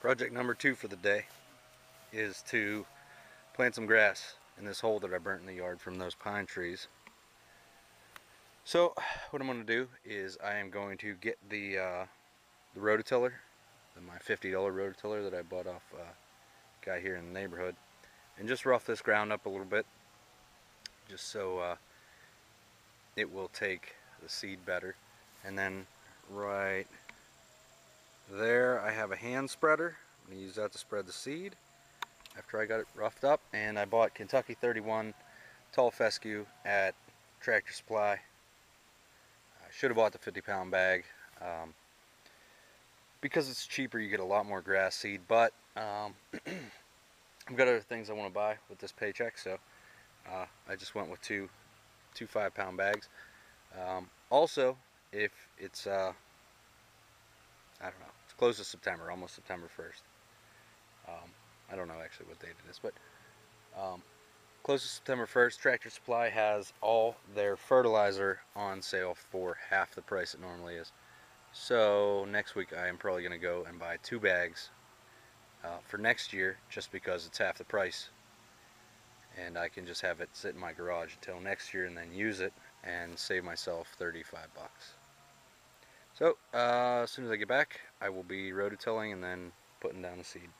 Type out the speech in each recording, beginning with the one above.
Project number two for the day is to plant some grass in this hole that I burnt in the yard from those pine trees. So what I'm going to do is I am going to get the uh, the rototiller, my $50 rototiller that I bought off a guy here in the neighborhood, and just rough this ground up a little bit, just so uh, it will take the seed better. And then right there I have a hand spreader. I'm going to use that to spread the seed after I got it roughed up. And I bought Kentucky 31 tall fescue at Tractor Supply. I should have bought the 50 pound bag. Um, because it's cheaper you get a lot more grass seed but um, I've got other things I want to buy with this paycheck so uh, I just went with two two five pound bags um, also if it's uh, I don't know close to September almost September 1st um, I don't know actually what date it is but um, close to September 1st Tractor Supply has all their fertilizer on sale for half the price it normally is. So next week I am probably going to go and buy two bags uh, for next year just because it's half the price. And I can just have it sit in my garage until next year and then use it and save myself 35 bucks. So uh, as soon as I get back I will be rototilling and then putting down the seed.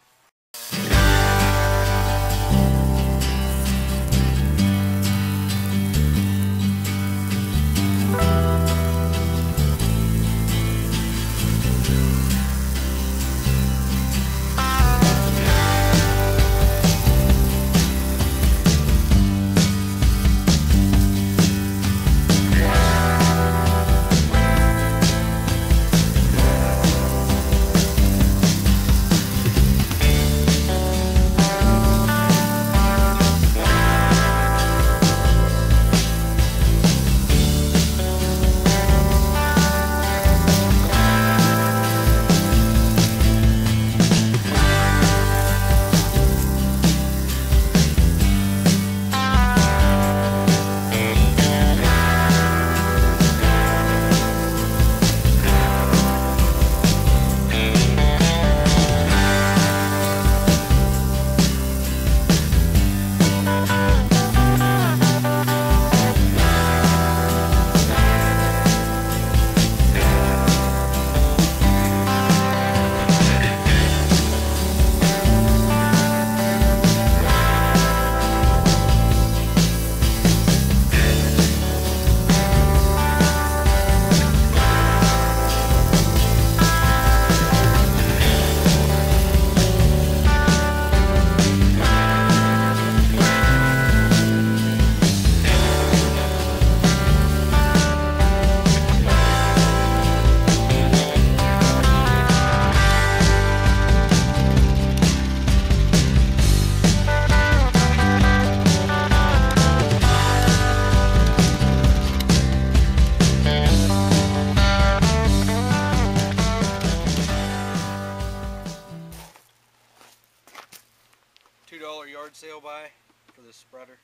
$2 yard sale buy for this spreader.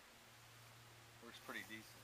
Works pretty decent.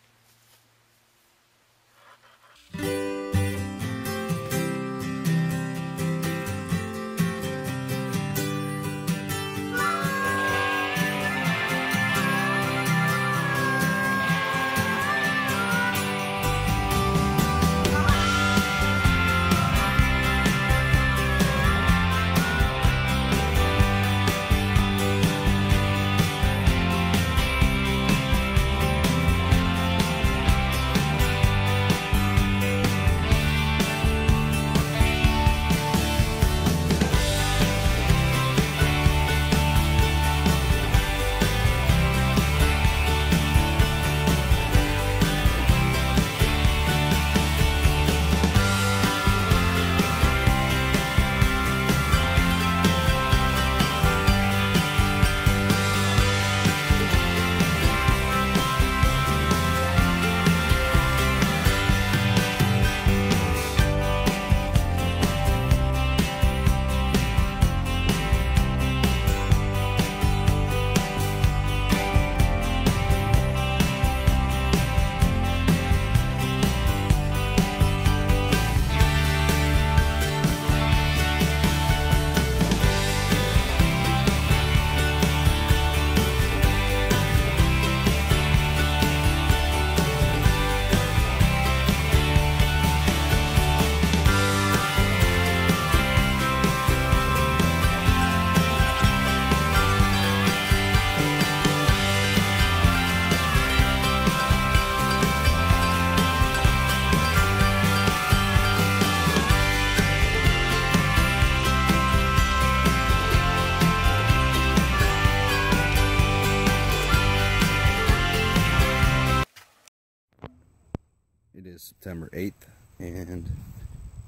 September 8th and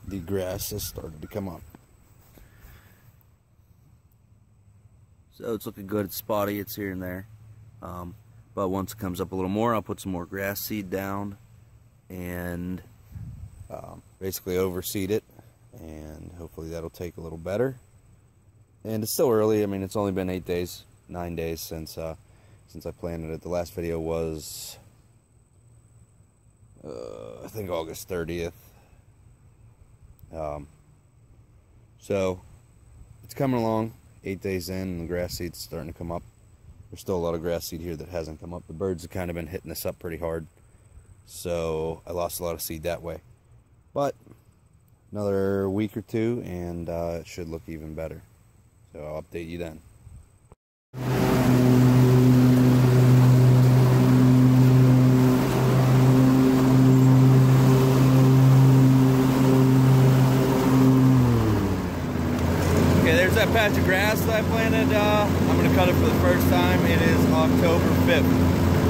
the grass has started to come up. So it's looking good. It's spotty. It's here and there. Um, but once it comes up a little more, I'll put some more grass seed down and um, basically overseed it. And hopefully that'll take a little better. And it's still early. I mean, it's only been eight days, nine days since uh, since I planted it. The last video was, uh, I think August 30th. Um, so it's coming along. Eight days in, and the grass seed's starting to come up. There's still a lot of grass seed here that hasn't come up. The birds have kind of been hitting this up pretty hard. So I lost a lot of seed that way. But another week or two, and uh, it should look even better. So I'll update you then. Okay, there's that patch of grass that I planted. Uh, I'm going to cut it for the first time. It is October 5th.